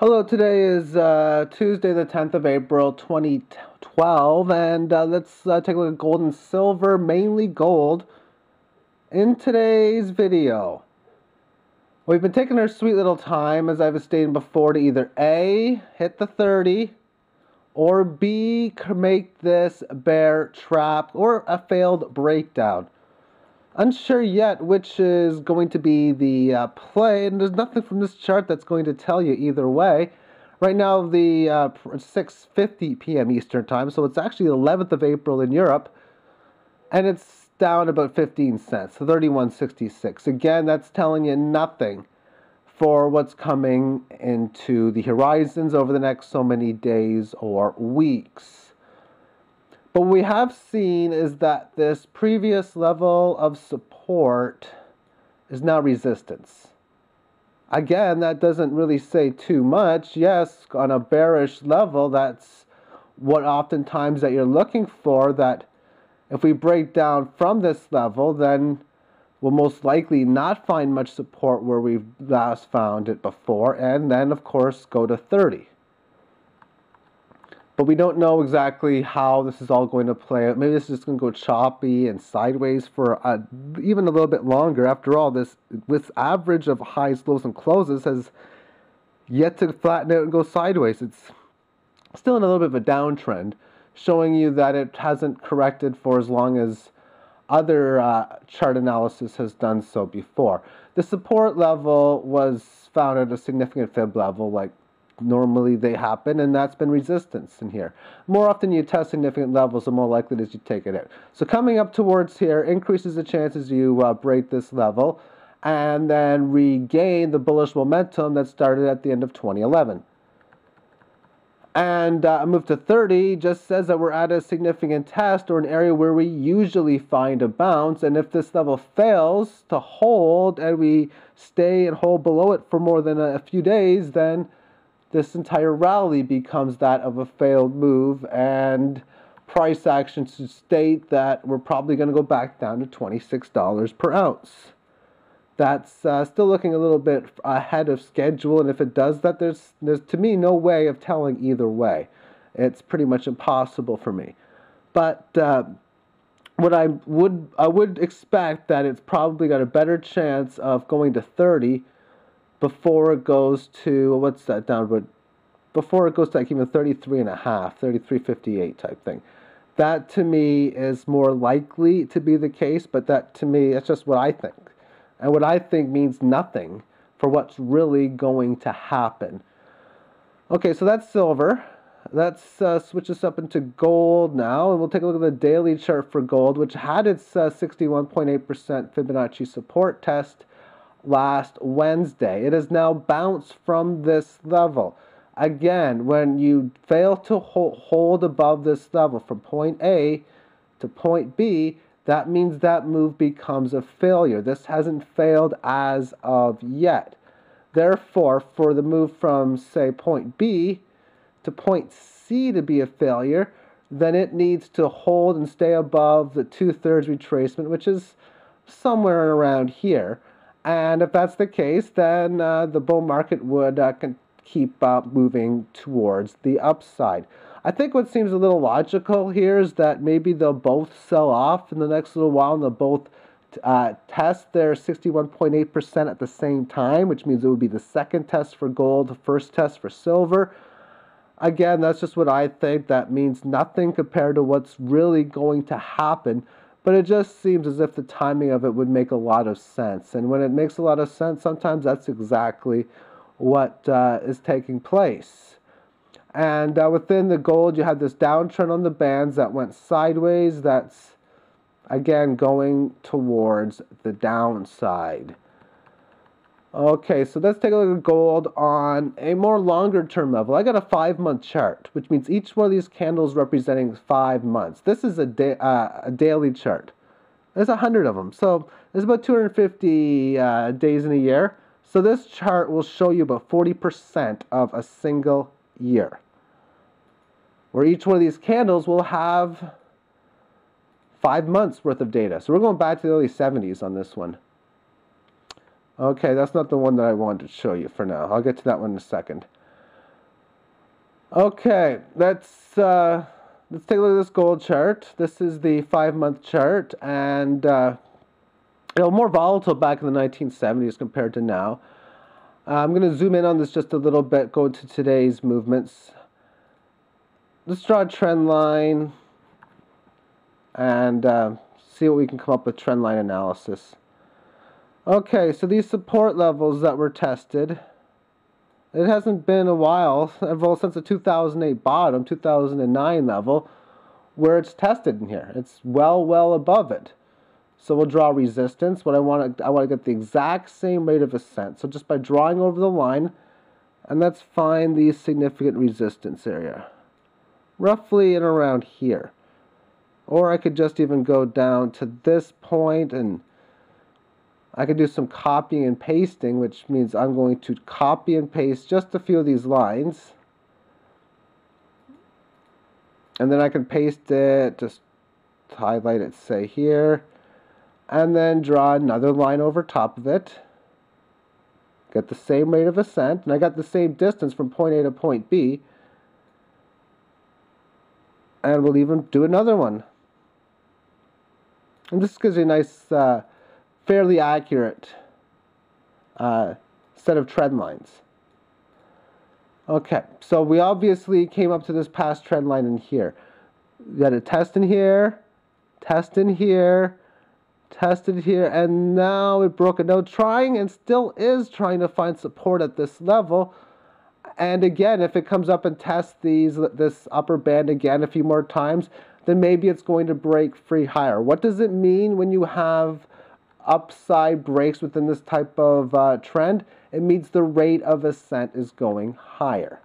Hello, today is uh, Tuesday, the 10th of April, 2012, and uh, let's uh, take a look at gold and silver, mainly gold, in today's video. We've been taking our sweet little time, as I've stated before, to either A, hit the 30, or B, make this bear trap, or a failed breakdown. Unsure yet which is going to be the uh, play, and there's nothing from this chart that's going to tell you either way. Right now, the uh, 6:50 p.m. Eastern time, so it's actually the 11th of April in Europe, and it's down about 15 cents, 31.66. Again, that's telling you nothing for what's coming into the horizons over the next so many days or weeks. But what we have seen is that this previous level of support is now resistance. Again, that doesn't really say too much. Yes, on a bearish level, that's what oftentimes that you're looking for, that if we break down from this level, then we'll most likely not find much support where we've last found it before, and then, of course, go to 30 but we don't know exactly how this is all going to play out. Maybe this is just going to go choppy and sideways for a, even a little bit longer. After all, this this average of highs, lows, and closes has yet to flatten out and go sideways. It's still in a little bit of a downtrend, showing you that it hasn't corrected for as long as other uh, chart analysis has done so before. The support level was found at a significant fib level, like normally they happen, and that's been resistance in here. More often you test significant levels, the more likely it is you take it out. So coming up towards here increases the chances you uh, break this level and then regain the bullish momentum that started at the end of 2011. And uh, a move to 30 just says that we're at a significant test or an area where we usually find a bounce. And if this level fails to hold and we stay and hold below it for more than a few days, then this entire rally becomes that of a failed move and price action to state that we're probably going to go back down to $26 per ounce. That's uh, still looking a little bit ahead of schedule, and if it does that, there's, there's to me no way of telling either way. It's pretty much impossible for me. But uh, what I would I would expect that it's probably got a better chance of going to 30 before it goes to what's that downward before it goes to like even 33 and a half 33.58 type thing. That to me is more likely to be the case but that to me that's just what i think. And what i think means nothing for what's really going to happen. Okay so that's silver. Let's uh, switch this up into gold now and we'll take a look at the daily chart for gold which had its 61.8% uh, fibonacci support test last Wednesday. It has now bounced from this level. Again, when you fail to hold above this level from point A to point B, that means that move becomes a failure. This hasn't failed as of yet. Therefore, for the move from, say, point B to point C to be a failure, then it needs to hold and stay above the two thirds retracement, which is somewhere around here. And if that's the case, then uh, the bull market would uh, keep uh, moving towards the upside. I think what seems a little logical here is that maybe they'll both sell off in the next little while and they'll both uh, test their 61.8% at the same time, which means it would be the second test for gold, the first test for silver. Again, that's just what I think. That means nothing compared to what's really going to happen but it just seems as if the timing of it would make a lot of sense. And when it makes a lot of sense, sometimes that's exactly what uh, is taking place. And uh, within the gold, you have this downtrend on the bands that went sideways. That's again going towards the downside. Okay, so let's take a look at gold on a more longer term level. I got a five month chart, which means each one of these candles representing five months. This is a, da uh, a daily chart. There's a hundred of them, so there's about 250 uh, days in a year. So this chart will show you about 40% of a single year, where each one of these candles will have five months worth of data. So we're going back to the early 70s on this one. Okay, that's not the one that I wanted to show you for now. I'll get to that one in a second. Okay, let's uh, let's take a look at this gold chart. This is the five-month chart, and uh, it was more volatile back in the 1970s compared to now. Uh, I'm going to zoom in on this just a little bit, go to today's movements. Let's draw a trend line and uh, see what we can come up with trend line analysis. Okay, so these support levels that were tested, it hasn't been a while, well, since the 2008 bottom, 2009 level, where it's tested in here. It's well, well above it. So we'll draw resistance. What I want to, I want to get the exact same rate of ascent. So just by drawing over the line, and let's find the significant resistance area. Roughly in around here. Or I could just even go down to this point and I could do some copying and pasting, which means I'm going to copy and paste just a few of these lines. And then I can paste it, just highlight it, say here, and then draw another line over top of it. Get the same rate of ascent, and I got the same distance from point A to point B. And we'll even do another one. And this gives you a nice, uh, fairly accurate uh, set of trend lines. Okay, so we obviously came up to this past trend line in here. We got a test in here, test in here, tested here, and now it broke it. Now trying and still is trying to find support at this level. And again, if it comes up and tests these this upper band again a few more times, then maybe it's going to break free higher. What does it mean when you have upside breaks within this type of uh, trend? It means the rate of ascent is going higher.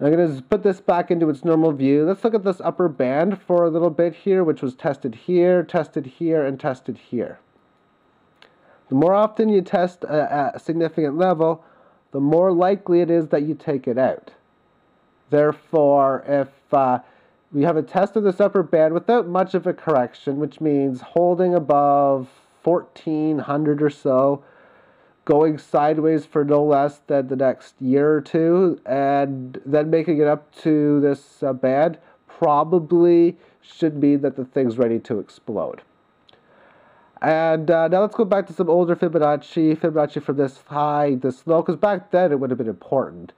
I'm going to put this back into its normal view. Let's look at this upper band for a little bit here, which was tested here, tested here, and tested here. The more often you test at a significant level, the more likely it is that you take it out. Therefore, if uh, we have a test of this upper band without much of a correction, which means holding above 1400 or so, going sideways for no less than the next year or two, and then making it up to this uh, band probably should mean that the thing's ready to explode. And uh, now let's go back to some older Fibonacci, Fibonacci from this high, this low, because back then it would have been important.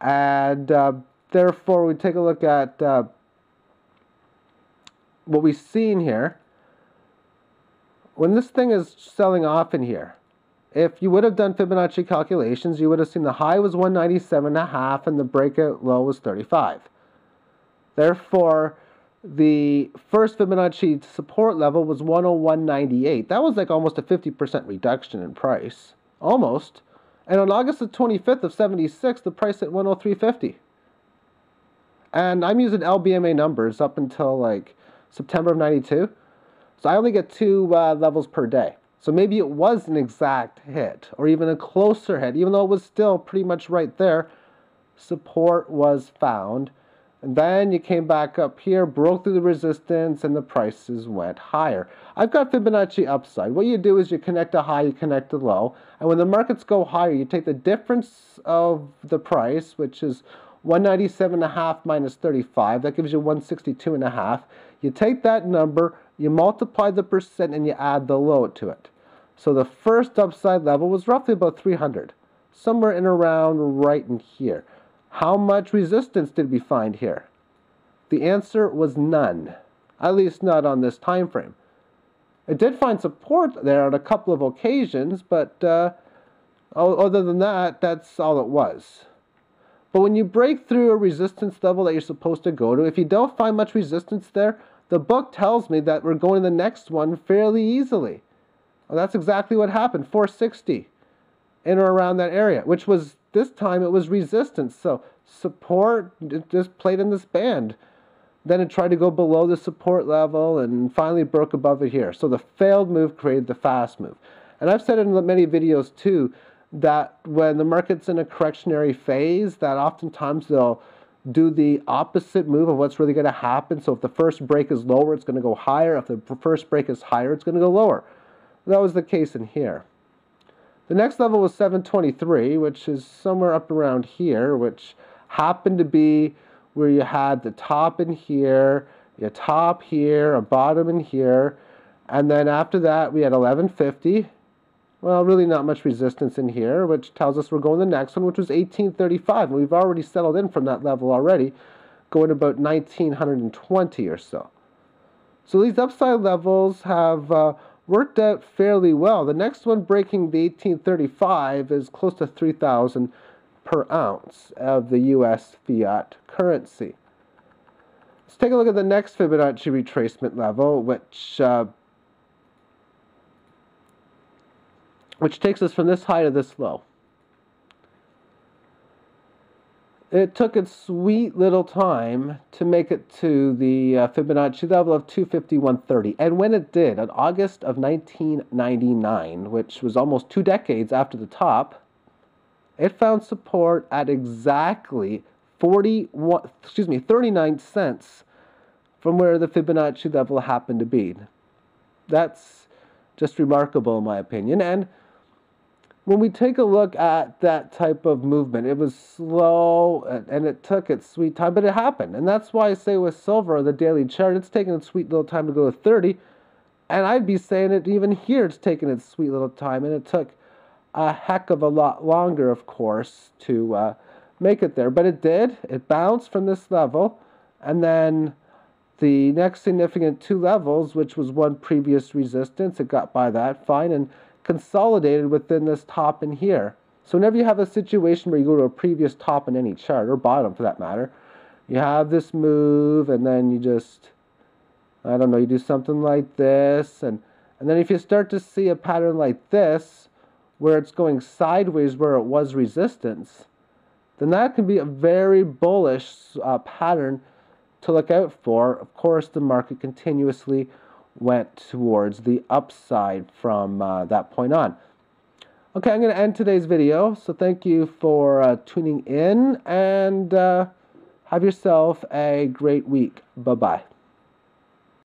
And uh, therefore, we take a look at uh, what we've seen here, when this thing is selling off in here, if you would have done Fibonacci calculations, you would have seen the high was 197.5 and the breakout low was 35. Therefore, the first Fibonacci support level was 101.98. That was like almost a 50% reduction in price. Almost. And on August the 25th of 76, the price at 103.50. And I'm using LBMA numbers up until like September of 92. So I only get two uh, levels per day. So maybe it was an exact hit or even a closer hit, even though it was still pretty much right there. Support was found. And then you came back up here, broke through the resistance, and the prices went higher. I've got Fibonacci upside. What you do is you connect a high, you connect a low. And when the markets go higher, you take the difference of the price, which is 197.5 minus 35. That gives you 162.5. You take that number, you multiply the percent, and you add the low to it. So the first upside level was roughly about 300, somewhere in around right in here. How much resistance did we find here? The answer was none, at least not on this time frame. It did find support there on a couple of occasions, but uh, other than that, that's all it was. But when you break through a resistance level that you're supposed to go to, if you don't find much resistance there, the book tells me that we're going to the next one fairly easily. Well, that's exactly what happened 460 in or around that area, which was this time it was resistance. So support just played in this band. Then it tried to go below the support level and finally broke above it here. So the failed move created the fast move. And I've said in many videos too that when the market's in a correctionary phase, that oftentimes they'll do the opposite move of what's really going to happen. So if the first break is lower, it's going to go higher. If the first break is higher, it's going to go lower. That was the case in here. The next level was 723, which is somewhere up around here, which happened to be where you had the top in here, your top here, a bottom in here, and then after that we had 1150. Well, really not much resistance in here, which tells us we're going to the next one, which was 1835. And we've already settled in from that level already, going about 1920 or so. So these upside levels have uh, worked out fairly well. The next one breaking the 1835 is close to 3,000 per ounce of the US fiat currency. Let's take a look at the next Fibonacci retracement level, which uh, which takes us from this high to this low. It took its sweet little time to make it to the uh, Fibonacci level of 251.30. And when it did, in August of 1999, which was almost two decades after the top, it found support at exactly 41, excuse me, 39 cents from where the Fibonacci level happened to be. That's just remarkable in my opinion. And when we take a look at that type of movement, it was slow and it took its sweet time, but it happened. And that's why I say with silver, the daily chart, it's taking its sweet little time to go to 30. And I'd be saying it even here, it's taking its sweet little time. And it took a heck of a lot longer, of course, to uh, make it there. But it did. It bounced from this level. And then the next significant two levels, which was one previous resistance, it got by that fine. And consolidated within this top in here. So whenever you have a situation where you go to a previous top in any chart, or bottom for that matter, you have this move and then you just, I don't know, you do something like this. And, and then if you start to see a pattern like this, where it's going sideways where it was resistance, then that can be a very bullish uh, pattern to look out for. Of course, the market continuously went towards the upside from uh, that point on. Okay, I'm going to end today's video. So thank you for uh, tuning in and uh, have yourself a great week. Bye bye.